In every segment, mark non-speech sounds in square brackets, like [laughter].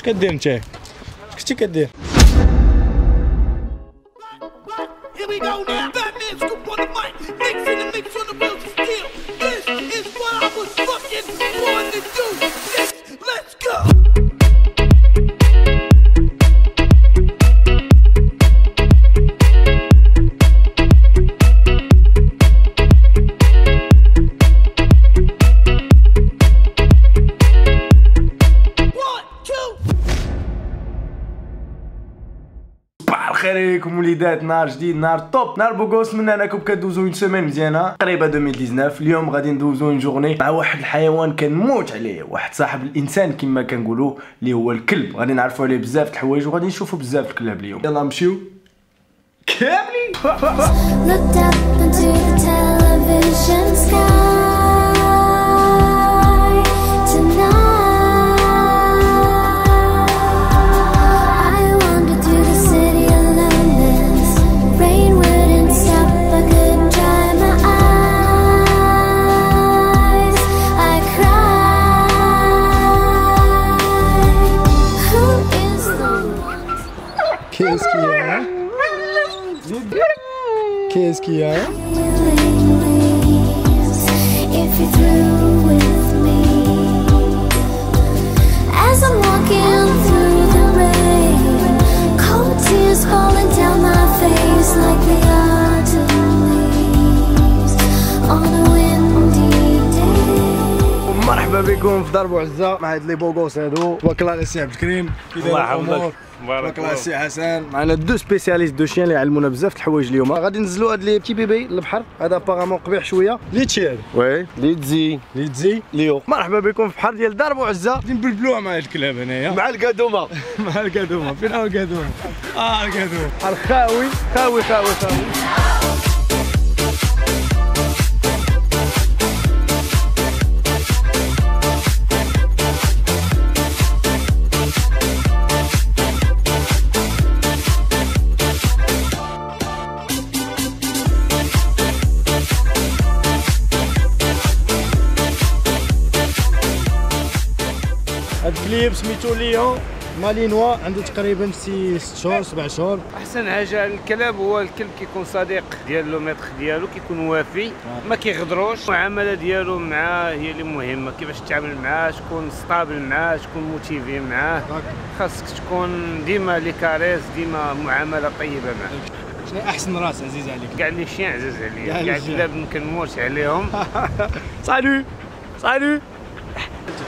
اش كدير انت كنتي كدير عليكم وليدات نهار جديد نهار top نهار beau gosse نتمنى انكم كدوزو une semaine مزيانة. قريبه 2019 اليوم غادي ندوزو une journée مع واحد الحيوان كنموت عليه واحد صاحب الإنسان كما كنقولوا اللي هو الكلب. غادي نعرفوا عليه بزاف د الحوايج وغادي نشوفوا بزاف الكلاب اليوم. يلا نمشيو. كاملين مرحبا بكم في دار بوعزة مع هاد les beaux gosses هادو. تبارك الله على السي عبد الكريم. الله يحفظك. تبارك الله. السي حسن. معنا deux spécialistes de chiens اللي يعلمونا بزاف د الحوايج اليوم. غادي ننزلوا هاد les petits bébés للبحر هذا apparemment قبيح شوية. ليتشي هذا oui اللي تزي. اللي تزي. ليو مرحبا بكم في البحر ديال دار بوعزة غادي نبلبلوها مع هاد الكلاب هنايا. مع القدومه [laughs] مع القادومة. فين هو القادومة؟ آه القادومة. بحال خاوي خاوي خاوي. هاد الكليب سميتو ليون مالينوا عنده تقريبا شي 6 شهور 7 شهور. أحسن حاجة للكلاب هو الكلب كيكون صديق ديالو maître ديالو كيكون وافي ما كيغدروش. المعاملة ديالو معاه هي اللي مهمة كيفاش تتعامل معاه تكون stable معاه تكون motivé معاه. خاصك تكون ديما les caresses ديما معاملة طيبة معاه شنو أحسن race عزيز عليك؟ كاع les chiens عزاز عليا كاع. الكلاب ما كنموتش عليهم. [laughs] Salut salut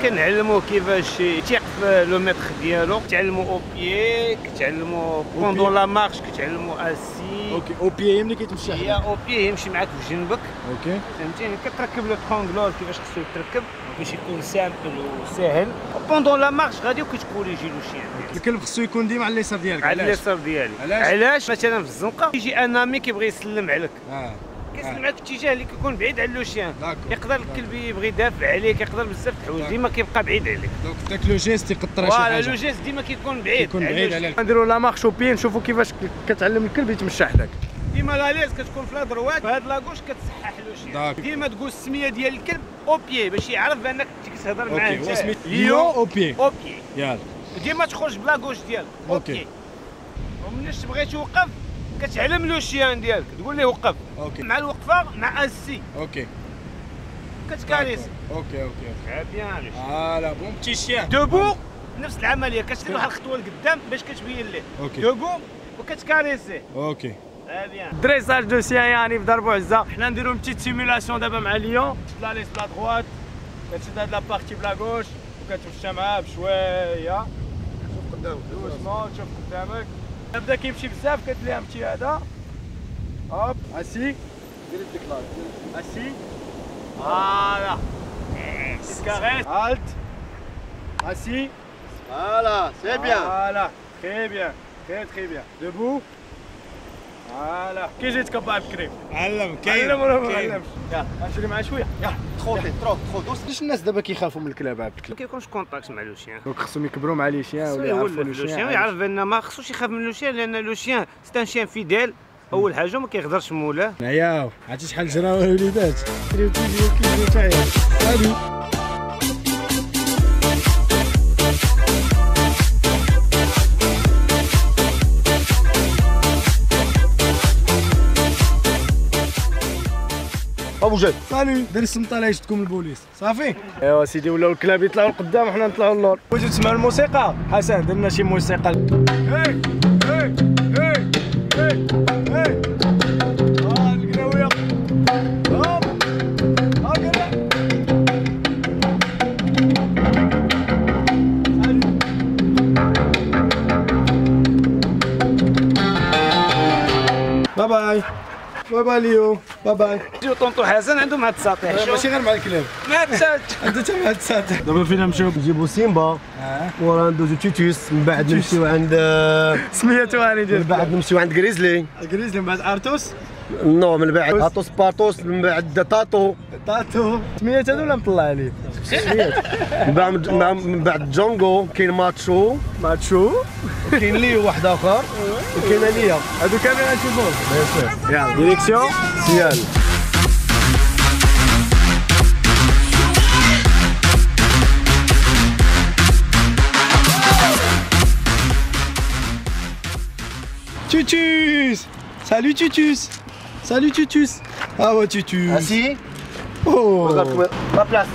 كنعلموه كيفاش يتيق في le maître ديالو. كتعلمو au pied كتعلمو pendant la marche كتعلمو assis okay au pied ملي كيتمشى هي au pied يمشي معاك في جنبك. okay فهمتيني؟ كتركب l'étrangleur كيفاش خصو يتركب. باش يكون simple وساهل pendant la marche غادي وكتكوريجي le chien الكلب خصو يكون ديما على اليسار ديالك؟ على اليسار ديالي. علاش؟ مثلا في الزنقة يجي un ami كيبغي يسلم عليك. آه. كيسلم عليك في الاتجاه اللي كيكون بعيد على le chien d'accord. يقدر الكلب يبغي يدافع عليك يقدر بزاف د الحوايج. ديما كيبقى بعيد عليك. donc داك le geste يقطر شي voilà حاجة. le geste ديما كيكون بعيد يكون على بعيد chien. نديروا la marche au pied نشوفوا كيفاش كتعلم الكلب يتمشى حداك. ديما la laisse كتكون في la droite وهاد la gauche كتصحح له شي داك. ديما تقول السمية ديال الكلب au pied باش يعرف بانك تهضر معاه. okay. سميت ليون أو بي أو بيي يلا. ديما تخرج ب la gauche ديالك. أو okay. ومناش تبغي توقف كتعلم له ال chien ديالك. تقول ليه وقف. okay. مع الوقفة مع assis. okay. كتكاريس okay okay bien voilà bon petit chien debout نفس العملية. كتدير واحد الخطوة لقدام باش كتبين ليه. okay. debout وكتكاريسي okay. dressage de chiens يعني في دار بوعزة حنا نديرو petite simulation دابا مع ليون la laisse ب la droite كتشد هاد la partie ب la gauche وكتمشى معاه بشويه شوف قدامك doucement تشوف قدامك بدا كيمشي بزاف كتليها مشي هذا hop assis دير يديك لا assis voilà caresse halte assis Voilà, c'est bien. Voilà, très bien, très très bien. Debout. Voilà. كي جيتك عبد الكريم علم كاين علم ولا ما علمش؟ يلا غنشري معاه شوية. يلا Trottez, trop, trop douce. علاش الناس دابا كيخافوا من الكلاب عبد ما الكلاب كيكونش contact مع le chien donc خصهم يكبروا مع les chiens ولا يعرفوا le le chien chien يعرف بان ما خصوش يخاف من le chien لأن le chien c'est un chien fidèle. أول حاجة ما كيغدرش مولاه عياو عرفتي شحال الوليدات كيجيو كيجيو كيجيو تاعي ابو جاي صالي دير السمطه لا يشدكم البوليس. صافي؟ ايوا سيدي ولاو الكلاب يطلعوا لقدام وحنا نطلعوا للور بغيتو تسمعوا الموسيقى. حسن درنا شي موسيقى. هي هي هي هي هي آه باي ليو باي باي جيو طونطو حسن عنده مع 19 ماشي غير مع الكلاب ما تسات انت حتى مع التسعة دابا فينا نمشيو نجيبو سيمبا ورا ندوزو تيتوس من بعد نمشيو عند سميتو هاني من ديال بعد نمشيو عند غريزلي غريزلي من بعد ارتوس نو من بعد. اتوس بارتوس من بعد تاتو تاتو سميت هذا ولا مطلع عليه بعد من بعد جونغو كاين ماتشو. ما تشوف كاين لي واحد آخر. وكاين ليا هادو كاملين غنشوفوهم يلا. Direction. سيال. Tutus. Salut Tutus. Salut Tutus. Ah ouais Tutus. Assis Oh. la place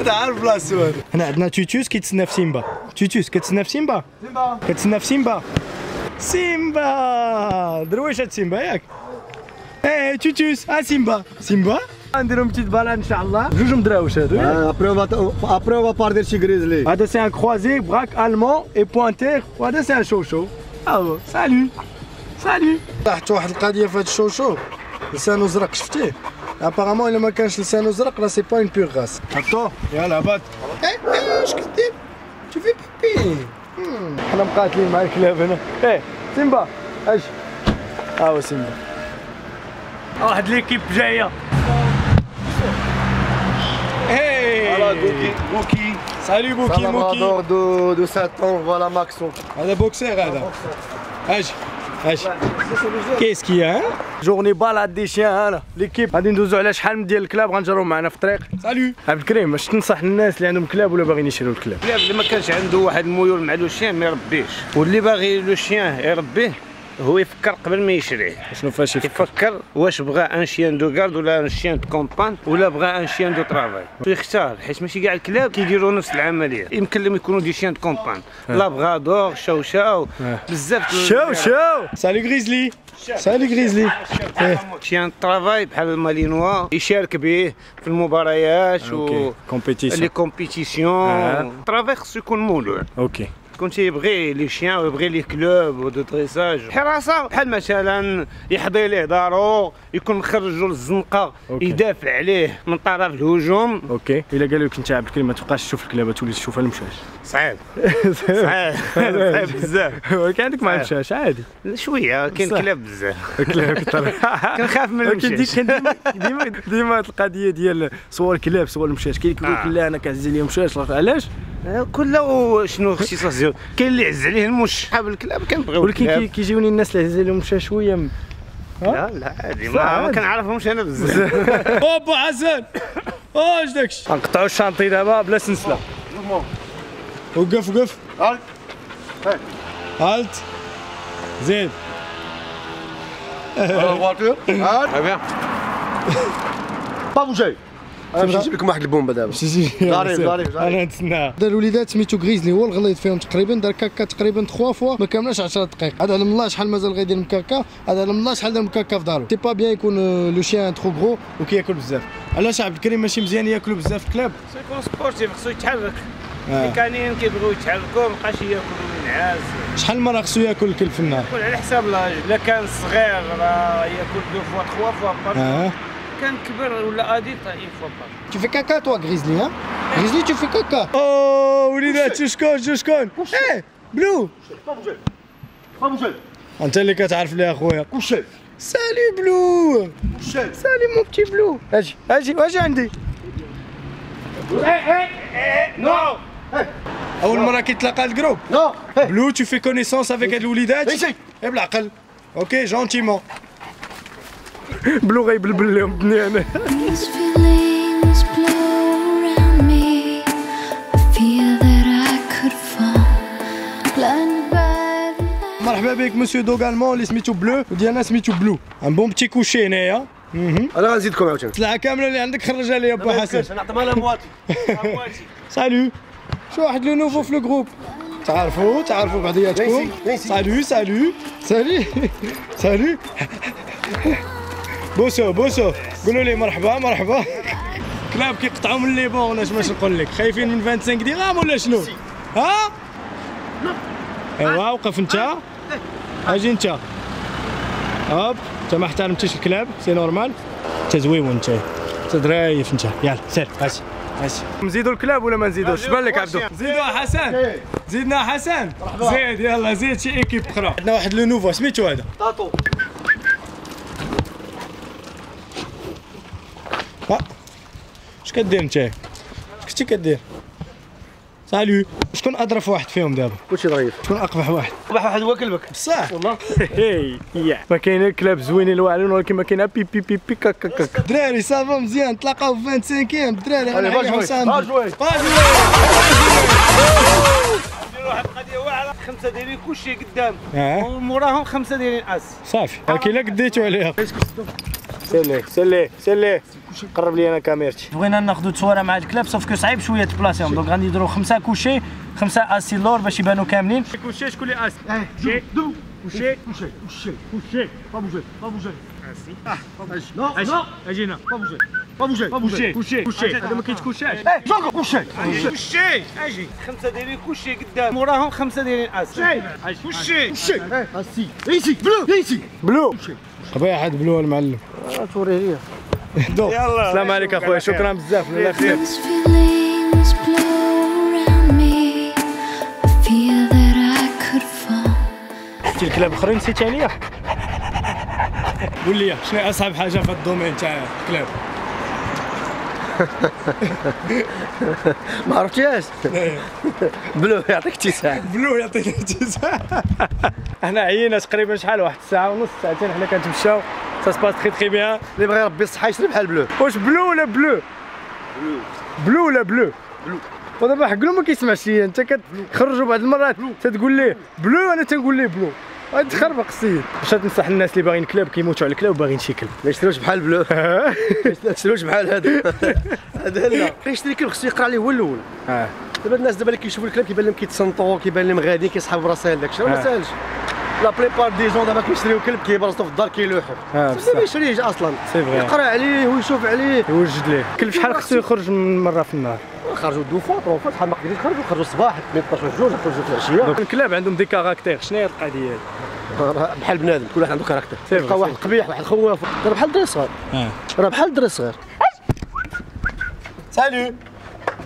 هذا عارف بلاصتو هذا هنا عندنا توتوس كيتسنى في سيمبا توتوس كتسنى في سيمبا سيمبا كتسنى في سيمبا سيمبا درويش هاد سيمبا ياك إيه توتوس ها سيمبا سيمبا نديرو petite balade ان شاء الله جوج مدراوش هادو ياك؟ ابري après on part chez غريزلي هذا c'est un croisé braque allemand et pointer وهذا c'est un chow-chow ها هو salut salut طاحت واحد القضية في هذا ال chow-chow لسانو زرق شفتيه apparemment إلا ما كانش لسانو زرق راه c'est pas un pure race حطوه يلا بات. اش كدير tu fais pipi؟ حنا مقاتلين مع الكلاب هنا إيه سيمبا اش ها هو سيمبا. واحد l'équipe جاية. بوكي بوكي salut بوكي موكي de de 7 ans هذا بوكسير هذا أجي أجي qu'est-ce qui ها journée balade des chiens هنا l'équipe غادي ندوزو على شحال من ديال الكلاب غنجرو معنا في الطريق salut عبد الكريم اش تنصح الناس اللي عندهم كلاب ولا باغيين يشريو الكلاب الكلاب اللي ما كانش عنده واحد الميول مع le chien ما يربيش واللي باغي le chien يربيه هو يفكر قبل ما يشريه. شنو فاش يفكر؟ يفكر واش بغى un chien de garde ولا un chien de compagnie ولا بغى un chien de travail يختار حيت ماشي كاع الكلاب كيديروا نفس العملية. يمكن لهم يكونوا des chiens de compagnie labrador chow chow. بزاف د- chow chow salut غريزلي salut غريزلي. chien travail بحال المالينوا يشارك به في المباريات و les compétitions. travail خصو يكون مولوع. okay. كون تيبغي les chiens ويبغي les clubs de dressage حراسة. بحال مثلا يحضي ليه دارو يكون مخرجو للزنقة. يدافع عليه من طرف الهجوم. okay. إلا قالوا لك أنت عبد الكريم ما تبقاش تشوف الكلاب تولي تشوفها المشاش. صعيب. [laughs] صعيب. صعيب بزاف. ولكن عندك مع المشاش عادي. شوية كاين. كلاب بزاف. [laughs] كلاب كثر [laughs] كنخاف من المشاش. ديما ديما ديما القضية ديال صور الكلاب صور المشاش. كاين اللي كيقول لك آه. لا أنا كنعز عليهم مشاش علاش؟ كل شنو اختصاص ديالو كاين اللي عز عليه المش صحاب الكلاب كنبغيو ولكن كيجيوني الناس اللي عز عليهم شوية م- لا لا عادي. ما. كنعرفهمش أنا بزاف. [laughs] اوبا حسن. اش داكشي غنقطعوا الشانطي دابا بلا سلسلة. وقف وقف. halte. halte pas bouger أنا باش نجيب لكم واحد البومبة دابا. ظريف، ظريف. أنا نتسنى. دار الوليدات سميتو غريزلي هو الغليظ فيهم تقريبا دار caca تقريبا 3 fois ما كاملاش 10 دقائق هذا علم الله شحال مازال غيدير مكاكا هذا علم الله شحال دار مكاكا في دارو. c'est pas bien يكون le chien trop gros وكياكل بزاف علاش عبد الكريم ماشي مزيان ياكلوا بزاف الكلاب خصو يكون sportif خصو يتحرك. ال canins كيبغيو يتحركوا مابقاش ياكلوا منعاس شحال مره خصو ياكل الكلب في النهار على حساب l'âge الا كان صغير راه ياكل deux fois trois fois par آه كان كبر ولا adulte une fois par Tu fais caca toi Grizzly hein Grizzly tu fais caca. Oh وليدات شو شكون شو شكون إيه بلو pas bouger با بوجي انت اللي كتعرف لي اخويا كوشي سالي بلو كوشي سالي مون بتي بلو أجي أجي أجي عندي نو اول مره كيتلاقى الجروب نو بلو tu fais connaissance avec هاد الوليدات ايسي إيه بالعقل أوكي جونتيمون بلو غيبلبل لهم الدنيا أنا These feelings blow around me. I fear that I could fall. Blinded by the light. مرحبا مرحبا بك مسيو دوغالمون اللي سميتو بلو وديالنا سميتو بلو ان بون بتي كوشي هنايا مهم. أنا غنزيدكم عاوتاني السلعه كامله اللي عندك خرجها لي با حسن نعطيها لها مواتي سالو شو واحد لو نوفو في الجروب تعرفوا تعرفوا بعضياتكم ميرسي، ميرسي. سالو سالو سالو سالو بوسو بوسو. قولوا لي مرحبا مرحبا. كلاب كيقطعوا من لي بون اش باش نقول لك؟ خايفين من 25 درهم ولا شنو؟ ها؟ ايوا وقف انت. أجي انت. hop. انت ما احترمتيش الكلاب c'est normal. انت زويون انت. انت ضريف انت. يلا سير. ماشي ماشي نزيدوا الكلاب ولا ما نزيدوش؟ اش بان لك عبدو؟ زيدوا حسن. زيدنا حسن. زيد يلا زيد شي équipe أخرى. عندنا واحد le nouveau سميتو هذا؟ طاطو ها اش كدير انت؟ اش كنتي كدير. سالو شكون أظرف واحد فيهم دابا؟ كلشي ظريف شكون أقبح واحد؟ صباح واحد هو كلبك. بصح. والله. [laughs] ما كاين كلاب زوينين الواعرين ولكن ما كاين بي بي بي بي كاك كاك دراري ça va مزيان تلاقاو في 25 الدراري علي، غنحيي با حسام. نديروا واحد القضية واعرة. خمسة دايرين couché قدام. آه. وموراهم خمسة دايرين assis. صافي. ولكن إلا قديتو عليها. سلي سلي سلي قرب لي أنا كاميرتي. بغينا ناخذوا تصويره مع الكلاب sauf que صعيب شوية تبلاصيهم donc غادي نديروا خمسة couché خمسة assis لور باش يبانوا كاملين. couché شكون اللي assis couché couché couché couché couché pas bougé pas bougé non non اجينا pas bougé pas bougé pas couché bougé couché couché هذا ما كيتكوشاش جوكو couché couché أجي خمسه دايرين couché قدام موراهم خمسه دايرين assis couché couché assis ici بلو ici بلو قبيح هاد بلو المعلم توريه ليا السلام عليك اخويا شكرا بزاف الله خير شفتي الكلاب الاخرين؟ نسيت عليا. قول لي شنو أصعب حاجة في ال domaine تاع الكلاب؟ [laughs] ما عرفتيهاش؟ بلو يعطيك اتساع. بلو يعطيك الجزاء [laughs] إحنا عيينا تقريبا شحال؟ واحد الساعة ونص ساعتين حنا كنتمشاو. ça se passe très très bien اللي بغى يربي الصحة يشري بحال بلو. واش بلو ولا بلو؟ بلو. ولا بلو؟ بلو. ودابا حق له ما كيسمعش ليا. انت كتخرجوا بعض المرات. تتقول ليه بلو أنا تنقول ليه بلو. غادي تخربق السيد. باش تنصح الناس اللي باغيين كلاب كيموتوا على الكلاب وباغيين شي كلب. ما يشتروش بحال بلو. [laughs] ما يشتروش بحال هذا [laughs] هذا لا. يشتري كلب خصو يقرا عليه هو الأول. آه. دابا الناس دابا اللي كيشوفوا الكلاب كيبان لهم كيتصنطوا كيبان لهم غاديين كيسحبوا براسهم داك الشيء ما آه. ساهلش la plupart des gens دابا كيشريو كلب كيبرزطوا في الدار كيلوحوا آه ما بصح. يشريش أصلا. c'est vrai يقرا عليه ويشوف عليه. يوجد ليه. كلب شحال خصو يخرج من مرة في النهار. خرجوا deux fois trois fois شحال ما قدرش يخرجوا خرجوا الصباح من 12 جوج خرجوا في العشيه الكلاب عندهم des caractères. شنو هي القضية هذه؟ بحال بنادم كل واحد عنده caractère سي تلقى واحد قبيح واحد خواف راه بحال الدري الصغير آه. راه بحال الدري الصغير سالو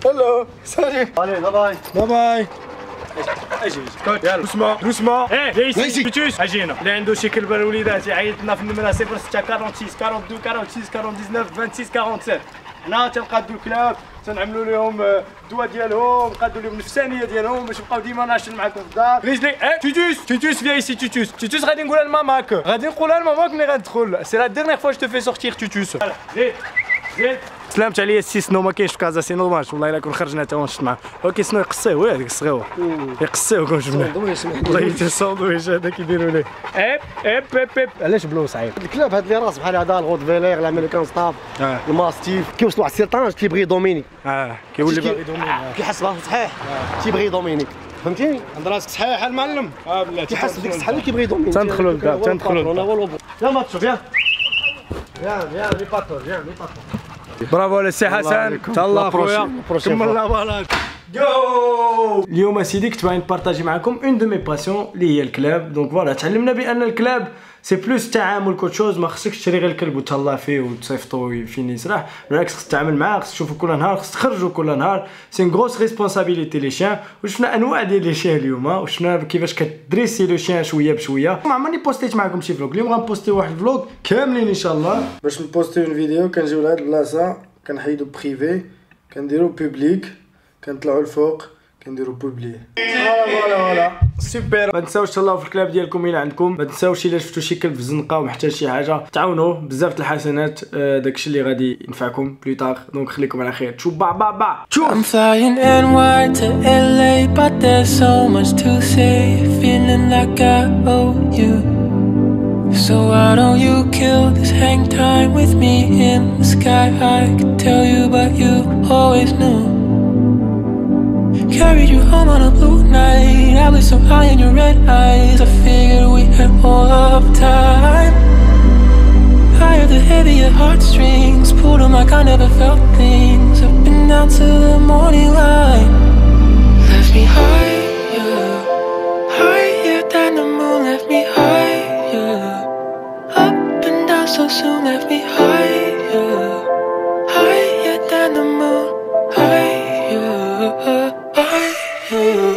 هلو سالو علي باي باي. باي أجي يلا. دوسمون دوسمون إيه ليسي بتوس اجينا اللي عنده شي كلب الوليدات يعيط لنا في النمره 06 46 42 46 49 26 47 حنا تنقادو الكلاب تنعملوا لهم آه، الدواء ديالهم نقادوا لهم النفسانيه ديالهم باش نبقاو ديما ناشطين معاكم في الدار. ريزلي إيه توتوس توتوس فيا ايسي توتوس توتوس غادي نقولها لماماك غادي نقولها لماماك ملي غتدخل. سي لا ديرنيير فوا جو تو في سورتير زيد سلامت عليا السي سنو ما كاينش في كازا c'est normal والله الا كون خرجنا تا ونشط معاه ولكن سنو يقصيه هو هذيك الصغيوه يقصيه كون شفناه الله يجي الساندويتش هذا كيديروا ليه اب اب اب اب علاش بلو صعيب الكلاب هاد les races بحال هذا ال rottweiler ال American staff آه ال mastiff كيوصل واحد ال certain âge كيبغي يدوميني آه كيولي كي- باغي يدومين كيحس براسو صحيح تيبغي يدوميني فهمتيني عند راسك صحيح المعلم آه بلاتي كيحس بديك الصحه اللي كيبغي يدوميني تندخلوا للدار، تندخلوا للدار. يلا ماتشو viens viens viens لي باتور viens لي باتور برافو على السي حسن. تهلا خويا كمل. لا بالك جو اليوم أسيدي كنت باغي نبارطاجي معكم une de mes passions اللي هي الكلاب. donc voilà تعلمنا بأن الكلاب c'est plus تعامل qu'autre chose ما خصكش تشري غير الكلب وتهلا فيه وتصيفطو فين يسرح. بالعكس خصك تتعامل معاه خصك تشوفو كل نهار خصك تخرجو كل نهار. c'est grosse responsabilité les chiens وشفنا أنواع ديال les chiens اليوم وشفنا كيفاش كتدريسي le chien شوية بشوية. ما عمرني بوستيت معكم شي vlog. اليوم غنبوستي واحد ال vlog كاملين إن شاء الله. باش نبوستيو une vidéo كنجيو لهاد البلاصة كنحيدو privé كنديرو public كنطلعو الفوق كنديرو public voilà voilà voilà. super. ما تنساوش تهلاو في الكلاب ديالكم إلى عندكم. ما تنساوش إلا شفتوا شي كلب في الزنقة ومحتاج شي حاجة. تعاونوه بزاف د الحسنات آه، داكشي اللي غادي ينفعكم بلو donc خليكم على خير. تشوف با با با تشوف I'm flying NY to LA, but there's so much to say. Feeling like I owe you. So why don't you kill this hang time with me in the sky? I could tell you, but you always knew. Carried you home on a blue night. I was so high in your red eyes. I figured we had all of time. I Higher the heavier heartstrings. Pulled them like I never felt things. Up and down to the morning light. Left me higher, higher than the moon. Left me higher. Up and down so soon. Left me higher,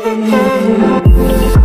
Hey.